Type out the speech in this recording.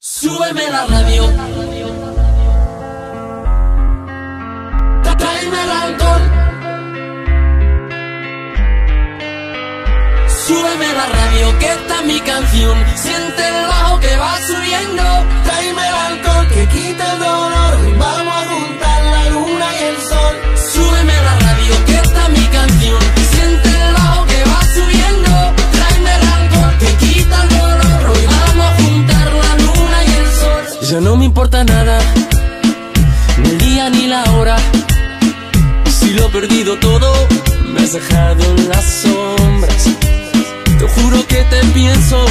Súbeme la radio. Tráeme el alcohol. Súbeme la radio, que esta es mi canción. Ya no me importa nada, ni el día ni la hora. Si lo he perdido todo, me has dejado en las sombras. Te juro que te pienso,